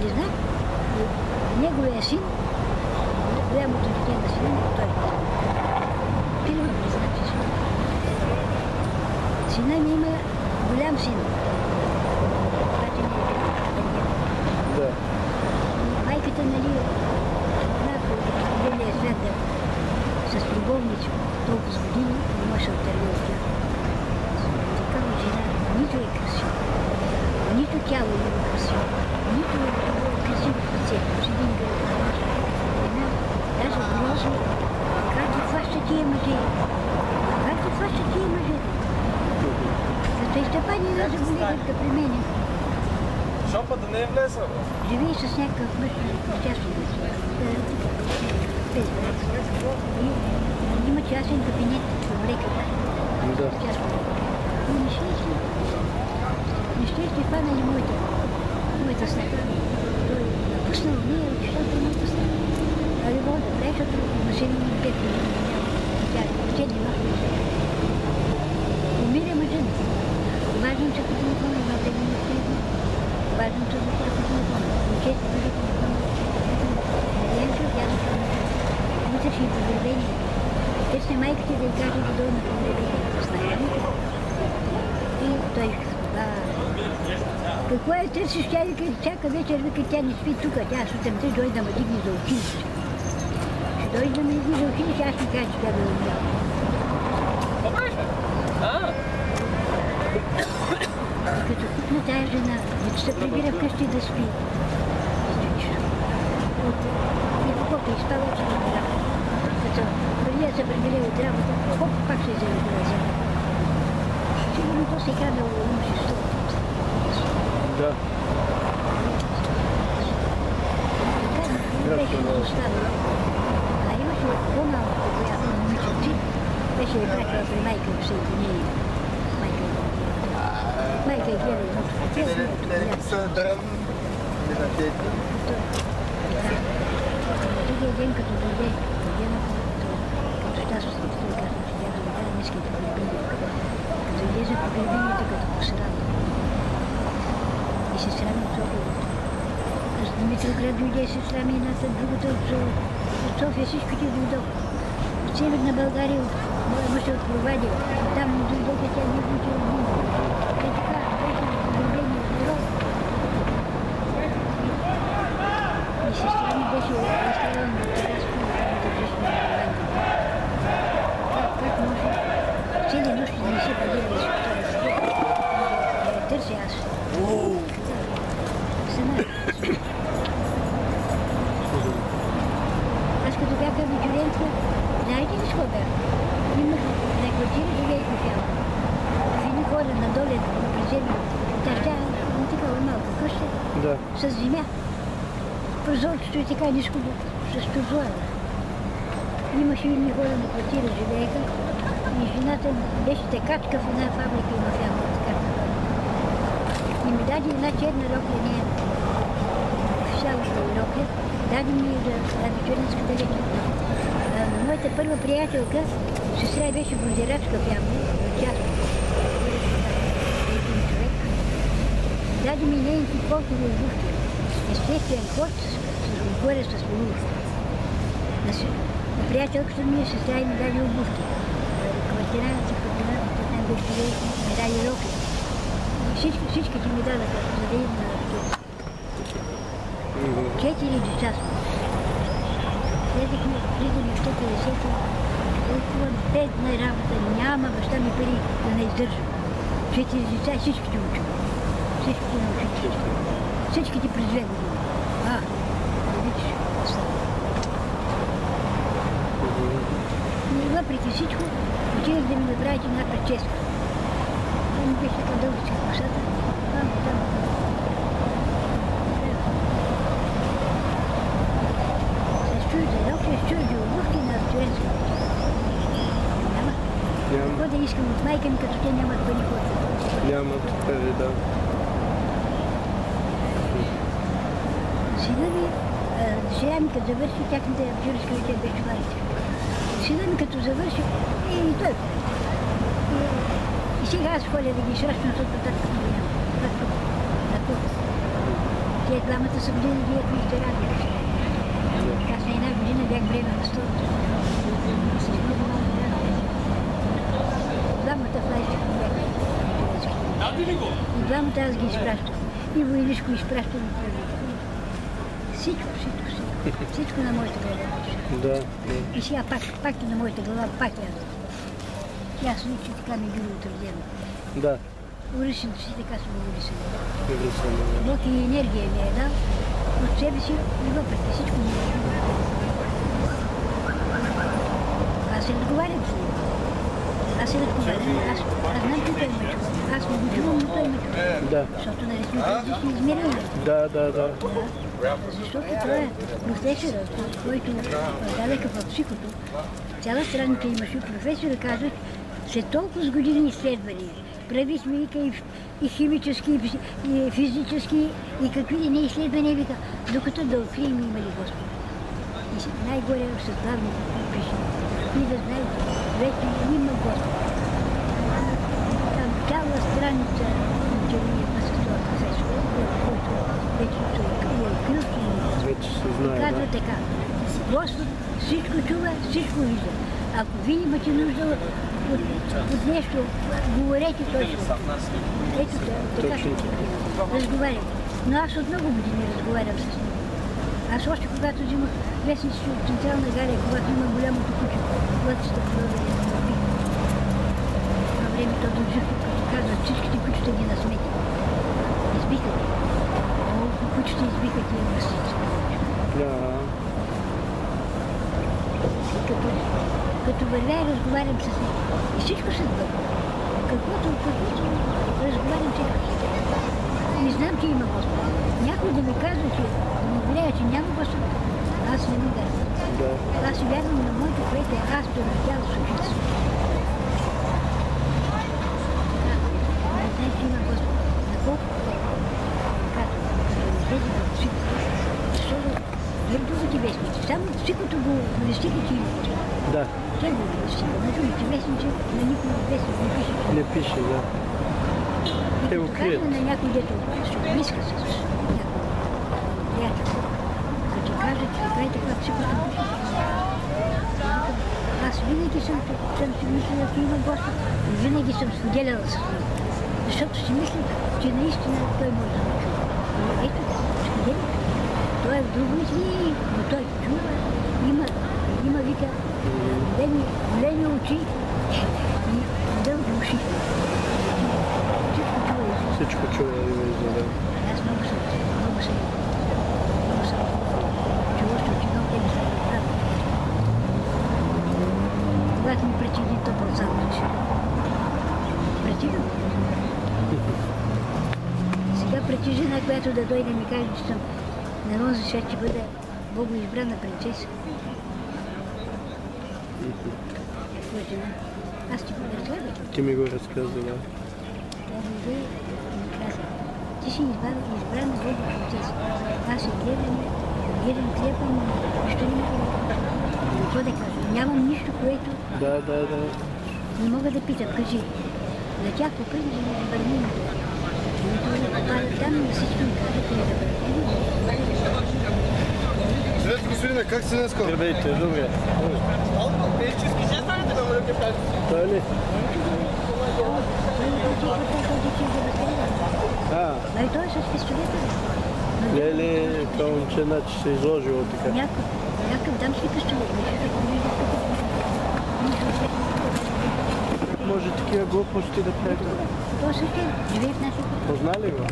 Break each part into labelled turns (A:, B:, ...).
A: Сина ми е близнак. Неговия син, голямото дете на сина ми, той е Пилма близнак син. Сина ми има голям син. Обаче не е беден.
B: Да.
A: Майката, нали, еднакво от белия свят да с любовници толкова с години, не може да отърви от тях. Такава жена нито е красива, нито тяло е красиво, нито е красиво в лице. С един гръб. Една, даже грозно, как ги хваща тия мъже? Как ги хваща тия мъже? Зато и Степан и аз заболеха при мене.
C: Шопа да не е влезла. бе.
A: Живее с някакъв мъж, нещастен без има частен кабинет в лекаря.
B: Да.
A: И нещастие. Нещастие хванали моята, моята снака. Той напуснал нея, отишъл при моята снака. А любов да защото машина ми пет години няма. Тя тя не махна. Важно, че като не помня, но те не ме Важно, че за първи път не помня. Момчето дори не помня. Янчо, тя не помня. Вътрешни погребения. Те сте майките да й кажат да дойде на. Знаете? И той а, какво е търсиш? Тя вика, чака вечер, вика, тя не спи тук. Тя сутринта дойде да ме дигне за училище. Ще дойде да ме дигне за училище, аз ще кажа, че тя да е умряла.
C: Какво беше? А,
A: И като купна тая жена, да се прибира вкъщи да спи. От- И каквото изпада, че не умря. Като преди да се прибере от работа, хоп, пак се вземе да вземе. Сигурно то се казало имущество.
B: Да.
A: Беше го оставила. А имаше по-малко, която момиче беше я пратила при майка в Съединение. Майка е Майка е гледа едното. Тя е другото.
B: са древни. Не на тези.
A: Другия ден, като дойде, като щас погребения. Като излезе в погребението, като посрана. И се срами София. Аз Димитроград дойде, се. Там дойдоха, тя влучи с земя. Прозорчето е така ниско с прозора. Имаше едни хора на квартира живееха и жената беше текачка в една фабрика и текачка фабрика. И ми даде една черна рокля, не официалната рокля, даде ми за абитуринската лекция. А, Моята първа приятелка, сестра беше бронзирачка в Ямбол, част. Даде ми нейните спортови обувки. С, с отгоре с полувка. На, с- на приятелката ми е сестра и ми даде обувки. Квартиранци, квартиранци, там беше ми даде рокли. И Всички, всичките ми дадаха, за да на работа. Четири деца сме. Влезахме, влизаме в 150 толкова бедна работа, няма баща ми пари да не издържа. Четири деца, всичките учим. Всичките на учителите. Всичките през две години. А, да видиш, става. И въпреки всичко, отидах да ми направите една прическа. Това ми беше така дългичка косата. Там, там. Се чуят за рок, се чуят за обувки на студентска. Няма.
B: Няма.
A: Какво да искам от майка ми, като те нямат пари, какво да
B: Нямат пари, да.
A: Сина ми, сега ми като завърши, тяхната бюрска дете беше варите. Сина ми като завърши, и, и той. И, и сега аз ходя да ги срещам, защото татка му няма. Му. Тия двамата са години, вие вижте радио. Аз на една година бях време на столата. С много малко време. Двамата флайщи бяха. И двамата аз ги изпращам. И войнишко изпращам и. Всичко, всичко, всичко. Всичко на моята глава.
B: Да, да.
A: И сега пак, пак на моята глава, пак я. Ясно, че така ми е било отредено.
B: Да,
A: Урисено си, така съм го урисено.
B: Евросъюз.
A: Бог и енергия ми е дал от себе си и въпреки всичко ми е. Аз се разговарям с него. Аз се разговарям. Аз, аз знам, че той ме чува. Аз не го чувам, но той ме чува.
B: Да,
A: Защото нали сме различни измерения.
B: да, да, да.
A: Защото това е професора, който далека в психото. Цяла страната имаше професора, казва, след толкова с години изследвания, прави сме и, и химически, и фи- и физически, и какви ли не изследвания, вика, докато да открием има ли Господ. И най-горе са главни пише. И да знаете, вече има Господ. Там цяла страница учения на това професора, вече се е Господ.
B: Вече се
A: И
B: знае,
A: казва
B: да.
A: така. Господ всичко чува, всичко вижда. Ако вие имате нужда от, нещо, говорете точно. Ето така, ще разговарям. Но аз от много години разговарям с него. Аз още когато взимах вестници от Централна Галия, когато има голямото куче, когато на бих. На времето до Живко, като казват всичките кучета ги насмети. Избиха ги. Кучета избиха тия вестници.
B: Да,
A: като, вървя и разговарям с него. И всичко се сбъдва. Каквото, каквото разговарям всичко се сбъдва. И знам, че има Господ. Някой да ми казва, че да ми влияе, че няма Господ, аз не му вярвам.
B: да.
A: Аз вярвам на моето, което е аз да видял с очите си. Да, не знам, че има Господ. На колко казвам, да не влезе в психото. Защото не в другите психото го вестиха, че има Господ.
B: Да,
A: Той го вестиха. На другите вестници на никой вестник не пише,
B: не пише, да.
A: и
B: Те го крият.
A: на някой дето ще го иска с някой приятел, като ти каже, така и така психото пише. Аз винаги съм, съм си мислила, че има Господ и винаги съм споделяла с него. Защото си мисля, че наистина той може да ме чува. Ето, споделя. Друго измерение, но той чува. Има, има вика, големи, големи очи и дълги уши. Всичко чува.
B: Всичко чува и вижда, да.
A: Аз много съм, много съм, много съм че много направили. Когато ми пречи един топъл. Пречи ли? Сега пречи жена, която да дойде и ми каже, че съм на онзи свят, че бъда богоизбрана принцеса. Аз ти го разгледах.
B: Ти ми го разказа, да.
A: Ти си избрана, Бога принцеса. Аз се гледам, гледам клепам, нищо не мога да кажа. Нямам нищо, което
B: Да, да, да.
A: не мога да питам. Кажи, на тях по принцип не забрани
D: Здравейте, господине, как сте днес?
B: Здравейте, добре. Той ли? А,
A: Ай, той е с бе.
B: леле, това момче значи се е изложило така.
A: Някакъв, някакъв дамски пистолет. беше.
B: Може такива глупости да прави.
A: Той също е, живее в нашия квартал.
B: Позна ли го?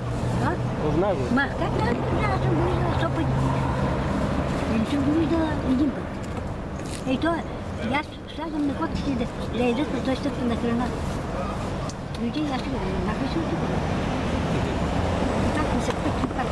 A: А?
B: Позна го.
A: Ма, как да да, аз съм го виждала сто пъти. Не съм го виждала един път. Е. И аз слагам на котките да, да ядат, а той стъпва на храна. Видите, аз ще го махай се от тук. Пак ми се пъти, пак.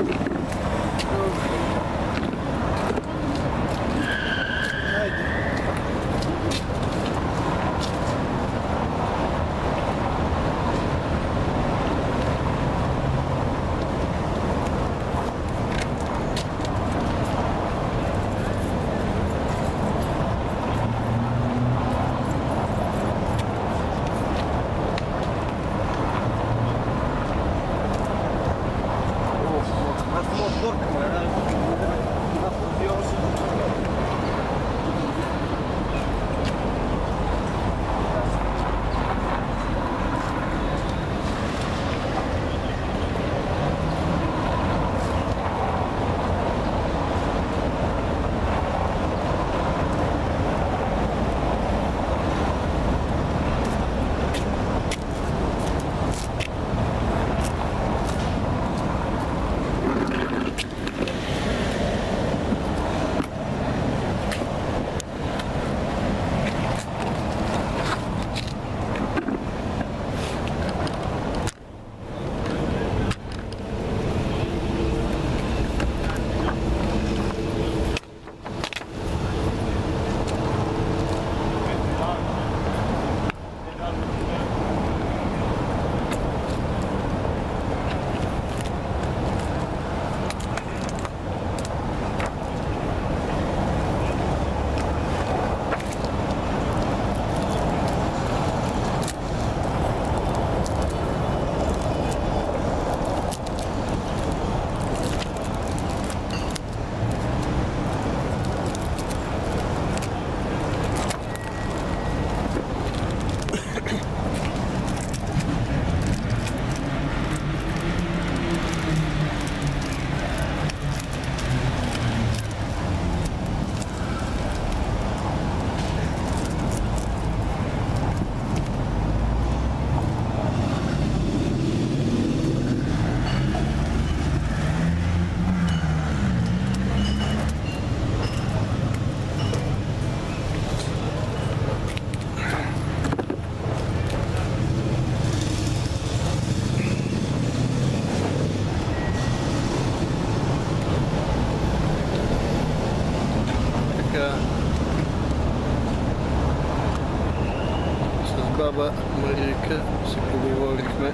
D: Баба Марийка си поговорихме.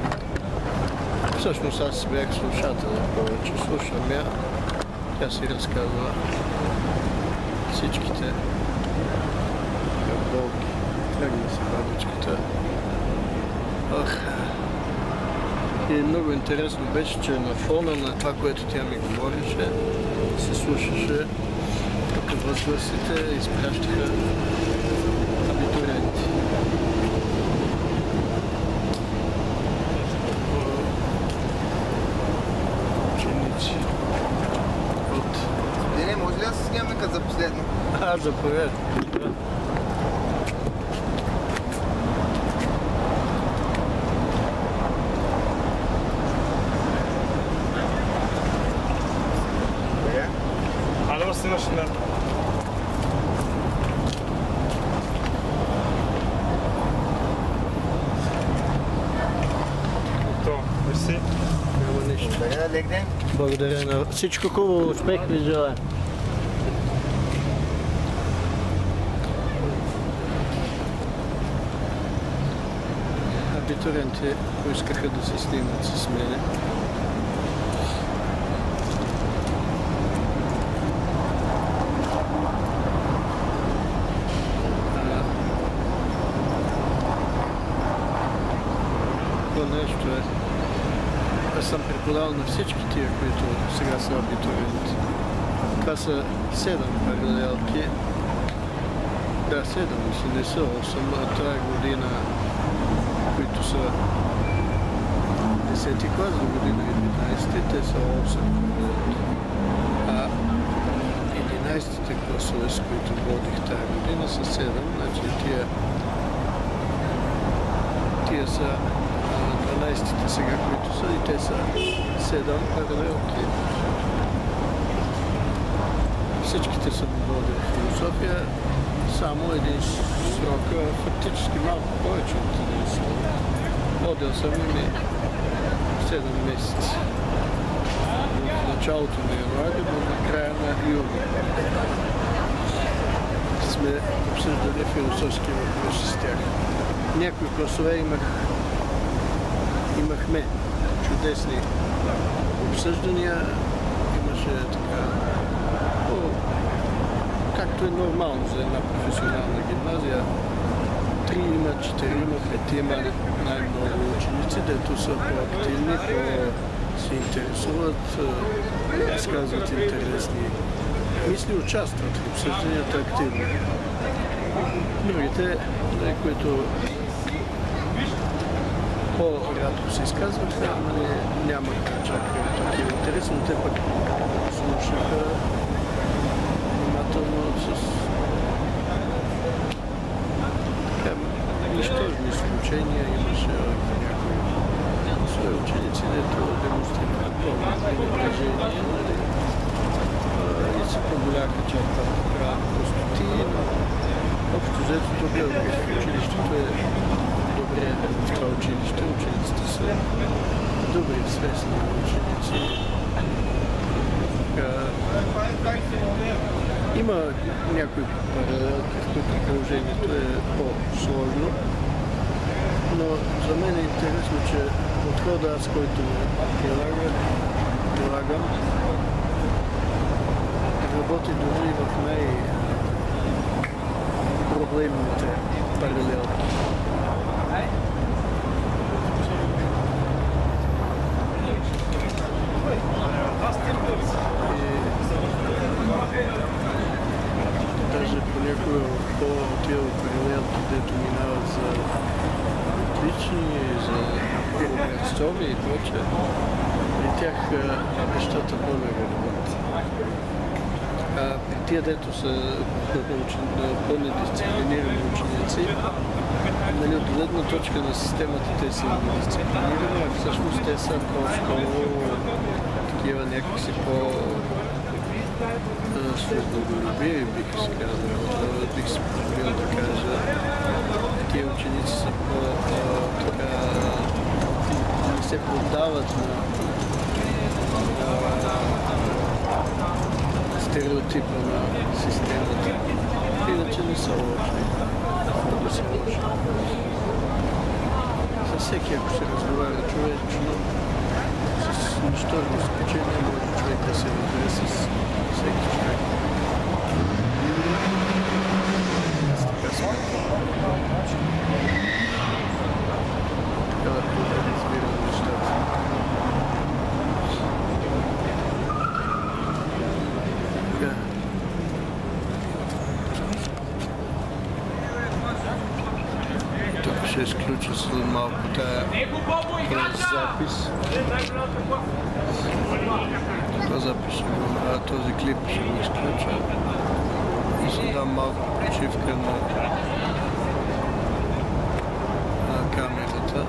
D: Всъщност аз бях слушател повече. Слушам я. Тя си разказва всичките болки. Да се бабичката. Ох. И много интересно беше, че на фона на това, което тя ми говореше, се слушаше тук възгласите изпращаха абитуриенти. Ученици от...
E: Не, може ли да се снимаме като за последно?
B: А, заповядай. На всичко хубаво. Успех ви желая. Абитуриенти поискаха да се снимат с мене. Нещо е аз съм преподавал на всички тия, които сега са абитуриенти. Това са седем паралелки. Да, седем, мисля, не са 8, а тази година, които са 10 клас, до година 11, те са 8 паралелки. А 11-те класове, с които водих тази година, са 7, значи тия тия са 12-те сега, които са и те са 7 паралелки. Всичките са водили философия, само един срок, фактически малко повече от един срок. Водил съм ими 7 месеца. От началото на януари до края на юни. Сме обсъждали философски въпроси с тях. Някои класове имах, имахме чудесни обсъждания. Имаше така, о, както е нормално за една професионална гимназия. Три има, четири има, пет има най-много ученици, дето са по-активни, се интересуват, а, изказват интересни мисли, участват в обсъжданията активно. Другите, нали, които по-рядко се изказваха, нали, нямаха чак такива интереси, но те пък слушаха внимателно с нищожни изключения. Имаше някои свои ученици, дето демонстрираха пълно пренебрежение. Нали, и се поболяха, че това правят простоти, но общо взето тук в училището е това училище. Учениците са добри, свестни ученици. Има някои паралелки, в които положението е по-сложно, но за мен е интересно, че подхода аз, който прилагам, прилагам работи дори в най-проблемните паралелки. В по-тия паралелки, дето минават за отлични, за образцови и прочее, при тях нещата по-не върват. А при тия, дето са по-недисциплинирани ученици, нали, от гледна точка на системата те са недисциплинирани, а всъщност те са по-скоро такива някакси по свободолюбиви, бих се казал. Бих се позволил да кажа. Тия ученици са по така не се поддават на стереотипа на системата. Иначе не са лоши. Много са лоши. За всеки, ако се разговаря човечно, с нищожно изключение може човек да се разбере с всеки човек. Аз така смятам. Така да разбирам нещата. Така. Тук ще изключа след малко тая запис. Този запис ще го, а, този клип ще го изключа и ще дам малко почивка на, на камерата.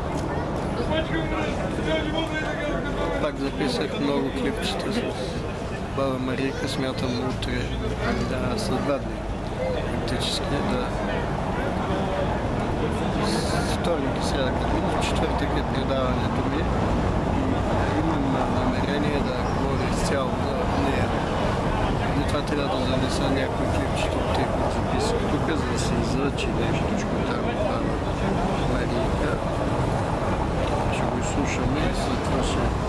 B: Пак записах много клипчета с баба Марийка. Смятам утре, да, след два дни практически да вторник и сряда, като мине, в четвъртък е предаването ми и имам намерение да говоря изцяло за нея. Затова трябва да занеса някои клипчета от тях, които записах тук, за да се излъчи нещо там от Марийка. Ще го изслушаме и след това ще